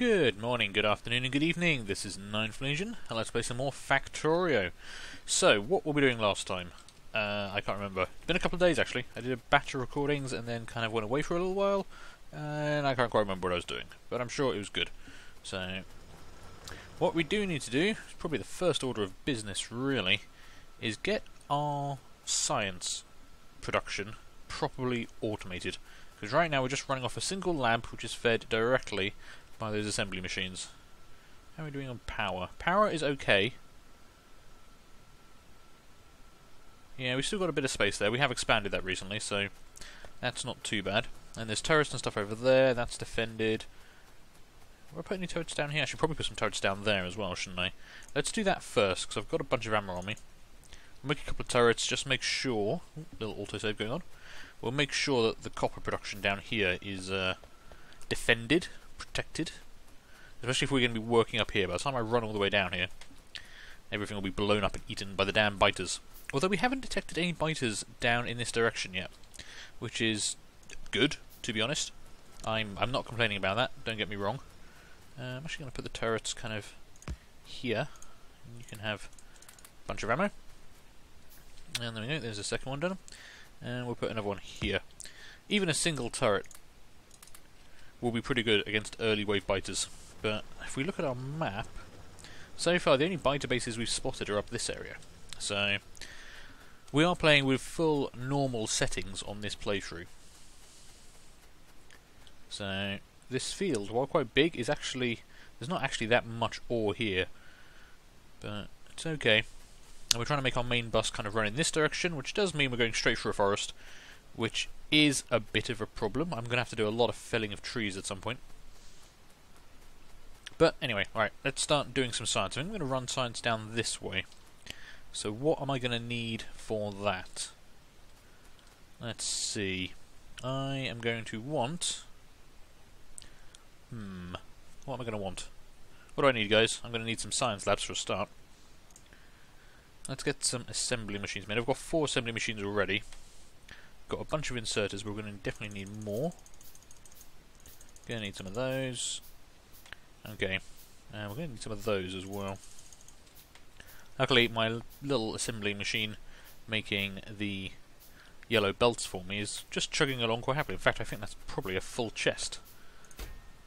Good morning, good afternoon, and good evening. This is Ninth Legion, and let's play some more Factorio. So, what were we doing last time? Uh, I can't remember. It's been a couple of days actually. I did a batch of recordings and then kind of went away for a little while, and I can't quite remember what I was doing, but I'm sure it was good. So, what we do need to do, probably the first order of business really, is get our science production properly automated. Because right now we're just running off a single lab which is fed directly by those assembly machines. How are we doing on power? Power is okay. Yeah, we've still got a bit of space there. We have expanded that recently, so that's not too bad. And there's turrets and stuff over there. That's defended. Will I put any turrets down here? I should probably put some turrets down there as well, shouldn't I? Let's do that first, because I've got a bunch of ammo on me. make a couple of turrets, just make sure... Ooh, little autosave going on. We'll make sure that the copper production down here is uh, defended protected. Especially if we're going to be working up here. By the time I run all the way down here, everything will be blown up and eaten by the damn biters. Although we haven't detected any biters down in this direction yet, which is good, to be honest. I'm I'm not complaining about that. Don't get me wrong. Uh, I'm actually going to put the turrets kind of here. You can have a bunch of ammo. And there we go. There's a second one done. And we'll put another one here. Even a single turret will be pretty good against early wave biters. But if we look at our map, so far the only biter bases we've spotted are up this area. So we are playing with full normal settings on this playthrough. So this field, while quite big, is actually there's not actually that much ore here, but it's okay. And we're trying to make our main bus kind of run in this direction, which does mean we're going straight through a forest, which is a bit of a problem. I'm going to have to do a lot of felling of trees at some point. But anyway, alright, let's start doing some science. I'm going to run science down this way. So what am I going to need for that? Let's see. I am going to want... Hmm. What am I going to want? What do I need, guys? I'm going to need some science labs for a start. Let's get some assembly machines made. I've got four assembly machines already. Got a bunch of inserters, we're going to definitely need more. Going to need some of those. Okay, and we're going to need some of those as well. Luckily, my little assembly machine making the yellow belts for me is just chugging along quite happily. In fact, I think that's probably a full chest.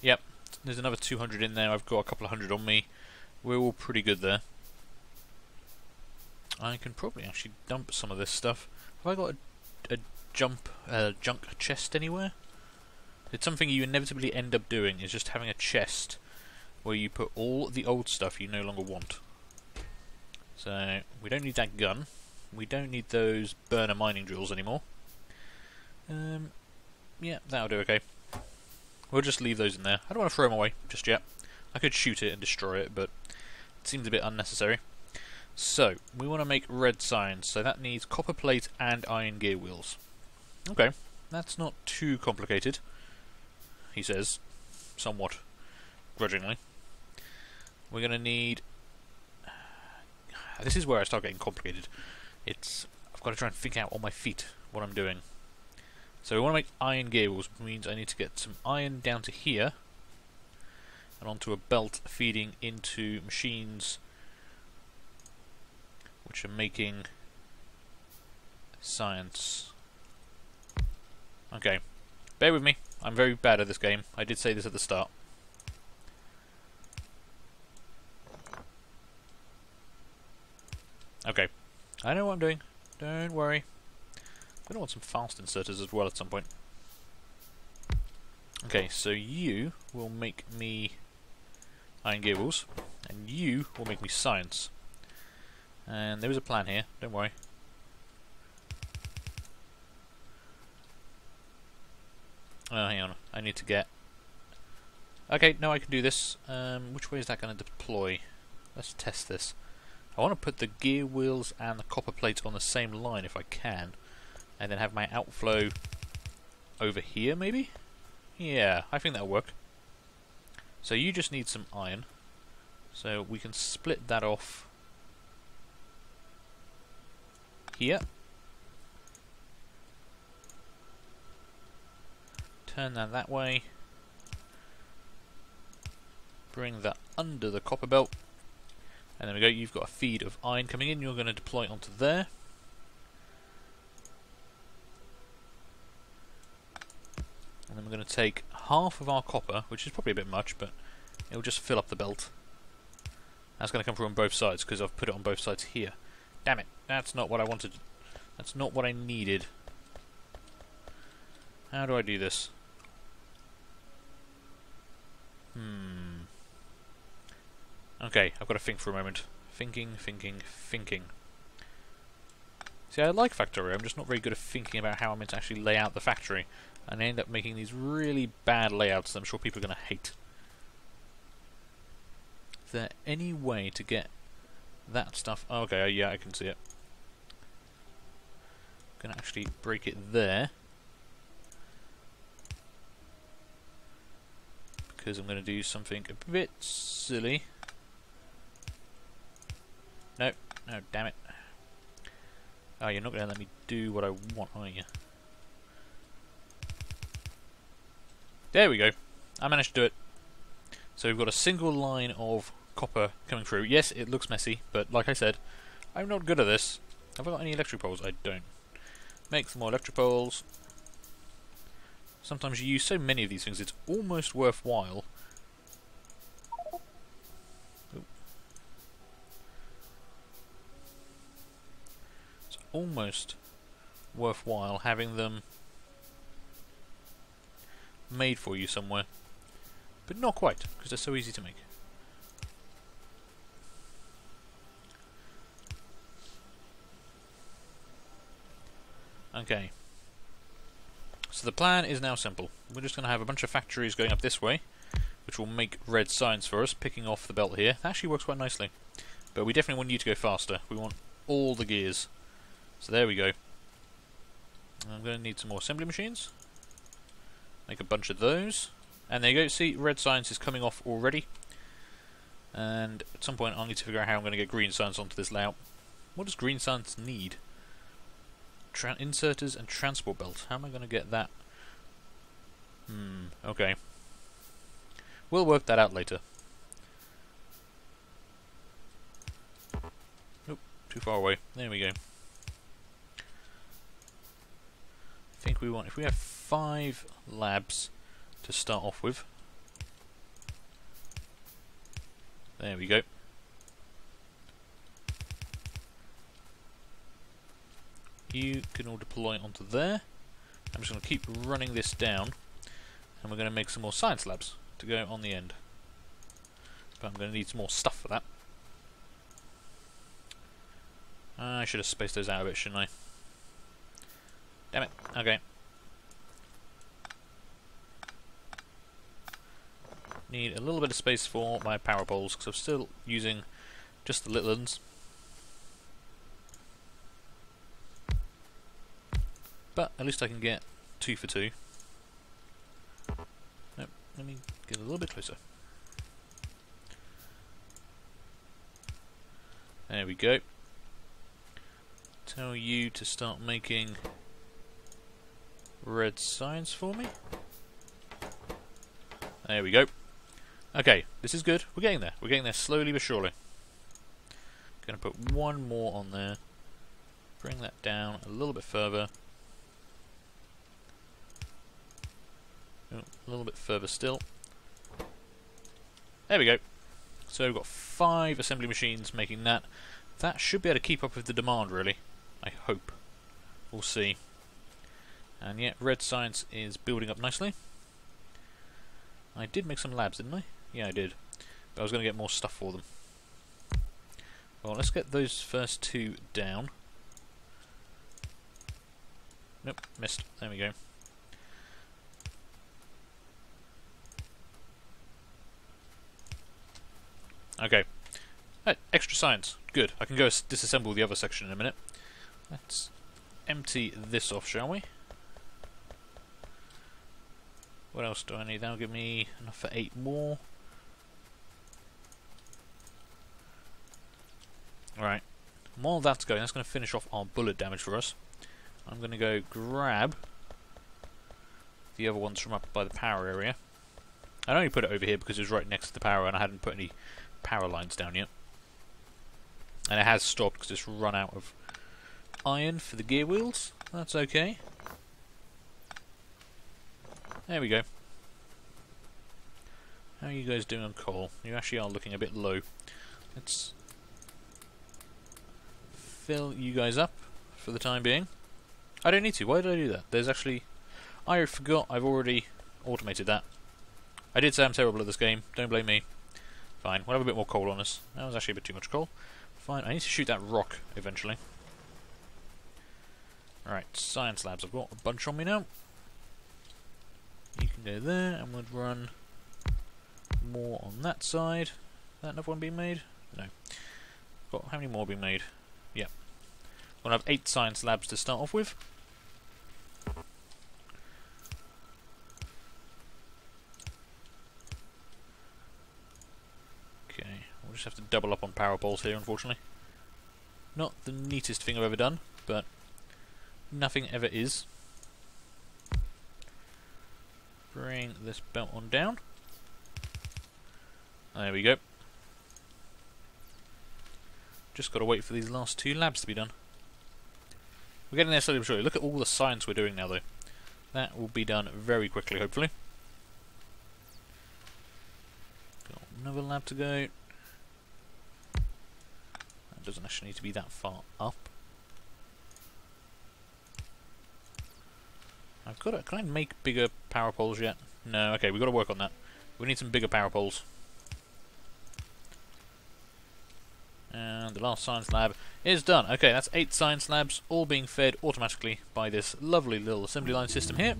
Yep, there's another 200 in there. I've got a couple of hundred on me. We're all pretty good there. I can probably actually dump some of this stuff. Have I got a jump uh, junk chest anywhere? It's something you inevitably end up doing, is just having a chest where you put all the old stuff you no longer want. So, we don't need that gun. We don't need those burner mining drills anymore. Um, yeah, that'll do okay. We'll just leave those in there. I don't want to throw them away just yet. I could shoot it and destroy it, but it seems a bit unnecessary. So, we want to make red science, so that needs copper plate and iron gear wheels. Okay, that's not too complicated, he says, somewhat grudgingly. We're going to need... This is where I start getting complicated. It's I've got to try and think out on my feet what I'm doing. So we want to make iron gables, which means I need to get some iron down to here, and onto a belt feeding into machines which are making science. Okay. Bear with me. I'm very bad at this game. I did say this at the start. Okay. I know what I'm doing. Don't worry. I'm going to want some fast inserters as well at some point. Okay, so you will make me iron wheels, and you will make me science. And there is a plan here, don't worry. Oh, hang on. I need to get... Okay, now I can do this. Um, which way is that going to deploy? Let's test this. I want to put the gear wheels and the copper plates on the same line if I can. And then have my outflow over here, maybe? Yeah, I think that'll work. So you just need some iron. So we can split that off here. Turn that that way. Bring that under the copper belt. And there we go, you've got a feed of iron coming in, you're going to deploy it onto there. And then we're going to take half of our copper, which is probably a bit much, but it'll just fill up the belt. That's going to come from both sides, because I've put it on both sides here. Damn it, that's not what I wanted. That's not what I needed. How do I do this? Hmm. Okay, I've got to think for a moment. Thinking, thinking, thinking. See, I like Factorio, I'm just not very good at thinking about how I'm meant to actually lay out the factory. And I end up making these really bad layouts that I'm sure people are going to hate. Is there any way to get that stuff... Oh, okay, yeah, I can see it. Going to actually break it there. Because I'm going to do something a bit silly. No, no, damn it. Oh, you're not going to let me do what I want, are you? There we go. I managed to do it. So we've got a single line of copper coming through. Yes, it looks messy, but like I said, I'm not good at this. Have I got any electric poles? I don't. Make some more electric poles. Sometimes you use so many of these things, it's almost worthwhile. It's almost worthwhile having them made for you somewhere. But not quite, because they're so easy to make. Okay. So the plan is now simple. We're just going to have a bunch of factories going up this way, which will make red science for us, picking off the belt here. That actually works quite nicely. But we definitely want you to go faster. We want all the gears. So there we go. I'm going to need some more assembly machines. Make a bunch of those. And there you go, see, red science is coming off already. And at some point I'll need to figure out how I'm going to get green science onto this layout. What does green science need? Inserters and transport belt. How am I going to get that? Hmm, okay. We'll work that out later. Nope, too far away. There we go. I think we want, if we have five labs to start off with. There we go. You can all deploy onto there. I'm just going to keep running this down and we're going to make some more science labs to go on the end. But I'm going to need some more stuff for that. I should have spaced those out a bit, shouldn't I? Damn it. Okay. Need a little bit of space for my power poles because I'm still using just the little ones. But at least I can get two for two. Nope, let me get a little bit closer. There we go. Tell you to start making red science for me. There we go. Okay, this is good. We're getting there. We're getting there slowly but surely. Going to put one more on there. Bring that down a little bit further. Oh, a little bit further still. There we go. So we've got five assembly machines making that. That should be able to keep up with the demand, really. I hope. We'll see. And yet, Red Science is building up nicely. I did make some labs, didn't I? Yeah, I did. But I was going to get more stuff for them. Well, let's get those first two down. Nope, missed. There we go. Okay. Right, extra science. Good. I can go disassemble the other section in a minute. Let's empty this off, shall we? What else do I need? That'll give me enough for eight more. Right. While that's going, that's going to finish off our bullet damage for us. I'm going to go grab the other ones from up by the power area. I only put it over here because it was right next to the power and I hadn't put any power lines down yet. And it has stopped because it's run out of iron for the gear wheels. That's okay. There we go. How are you guys doing on coal? You actually are looking a bit low. Let's fill you guys up for the time being. I don't need to. Why did I do that? There's actually... I forgot I've already automated that. I did say I'm terrible at this game. Don't blame me. Fine. We'll have a bit more coal on us. That was actually a bit too much coal. Fine. I need to shoot that rock eventually. Alright, science labs. I've got a bunch on me now. You can go there, and we'll run more on that side. That another one being made? No. Got how many more being made? Yeah. We'll have eight science labs to start off with. Okay, we'll just have to double up on power poles here, unfortunately. Not the neatest thing I've ever done, but nothing ever is. Bring this belt on down. There we go. Just got to wait for these last two labs to be done. We're getting there slowly but surely. Look at all the science we're doing now, though. That will be done very quickly, hopefully. Got another lab to go. Doesn't actually need to be that far up. I've got to... Can I make bigger power poles yet? No, okay, we've got to work on that. We need some bigger power poles. And the last science lab is done. Okay, that's eight science labs, all being fed automatically by this lovely little assembly line system here.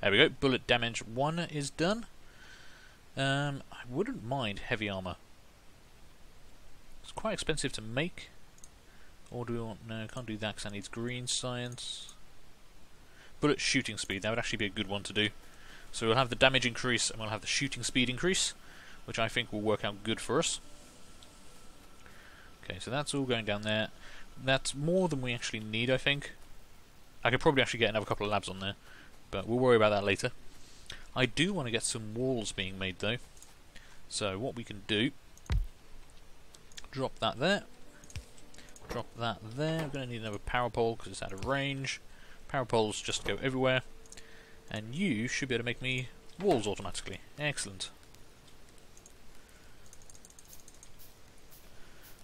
There we go, bullet damage 1 is done. Um, I wouldn't mind heavy armour. It's quite expensive to make. Or do we want... No, can't do that because that needs green science bullet shooting speed. That would actually be a good one to do. So we'll have the damage increase and we'll have the shooting speed increase, which I think will work out good for us. Okay, so that's all going down there. That's more than we actually need, I think. I could probably actually get another couple of labs on there, but we'll worry about that later. I do want to get some walls being made, though. So what we can do, drop that there, drop that there. We're going to need another power pole because it's out of range. Power poles just go everywhere. And you should be able to make me walls automatically. Excellent.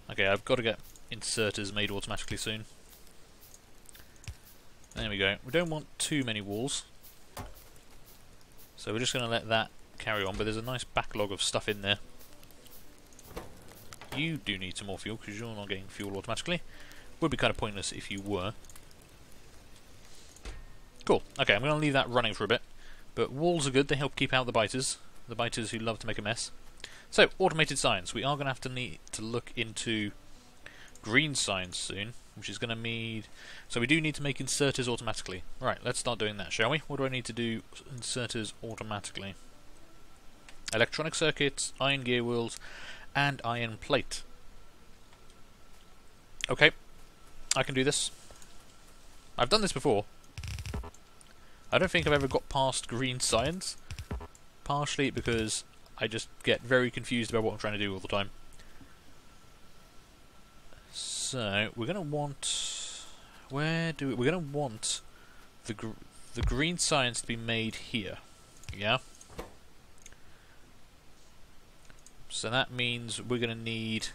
Okay, I've got to get inserters made automatically soon. There we go. We don't want too many walls. So we're just going to let that carry on, but there's a nice backlog of stuff in there. You do need some more fuel, because you're not getting fuel automatically. Would be kind of pointless if you were. Cool. Okay, I'm going to leave that running for a bit. But walls are good, they help keep out the biters. The biters who love to make a mess. So, automated science. We are going to have to need to look into green science soon, which is going to need... So we do need to make inserters automatically. Right, let's start doing that, shall we? What do I need to do inserters automatically? Electronic circuits, iron gear wheels, and iron plate. Okay, I can do this. I've done this before, I don't think I've ever got past green science. Partially because I just get very confused about what I'm trying to do all the time. So we're gonna want where do we, we're gonna want the gr the green science to be made here. Yeah. So that means we're gonna need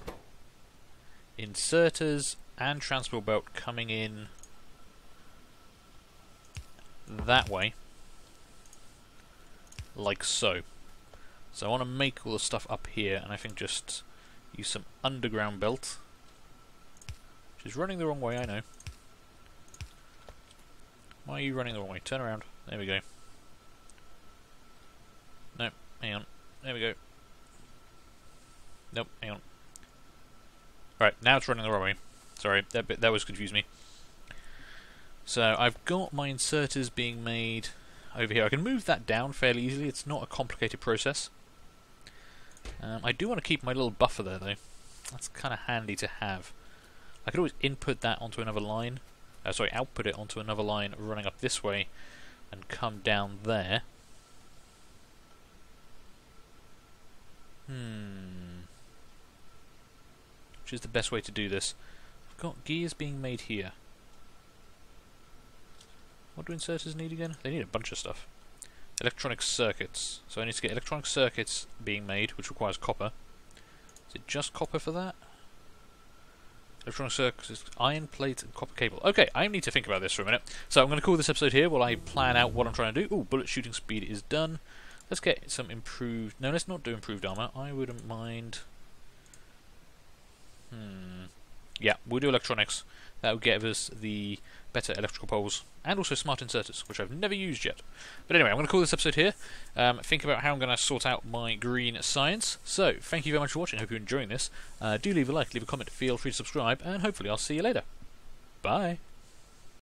inserters and transport belt coming in that way. Like so. So I want to make all the stuff up here, and I think just use some underground belt. Which is running the wrong way, I know. Why are you running the wrong way? Turn around. There we go. No, hang on. There we go. Nope, hang on. Alright, now it's running the wrong way. Sorry, that bit that was confused me. So I've got my inserters being made over here. I can move that down fairly easily. It's not a complicated process. Um, I do want to keep my little buffer there though. That's kind of handy to have. I could always input that onto another line. Uh, sorry, output it onto another line running up this way and come down there. Hmm. Which is the best way to do this? I've got gears being made here. What do inserters need again? They need a bunch of stuff. Electronic circuits. So I need to get electronic circuits being made, which requires copper. Is it just copper for that? Electronic circuits, iron plate, and copper cable. Okay, I need to think about this for a minute. So I'm going to call this episode here while I plan out what I'm trying to do. Ooh, bullet shooting speed is done. Let's get some improved... No, let's not do improved armor. I wouldn't mind... Hmm... Yeah, we'll do electronics. That will give us the better electrical poles and also smart inserters, which I've never used yet. But anyway, I'm going to call this episode here. Um, think about how I'm going to sort out my green science. So, thank you very much for watching. Hope you're enjoying this. Uh, do leave a like, leave a comment, feel free to subscribe, and hopefully I'll see you later. Bye.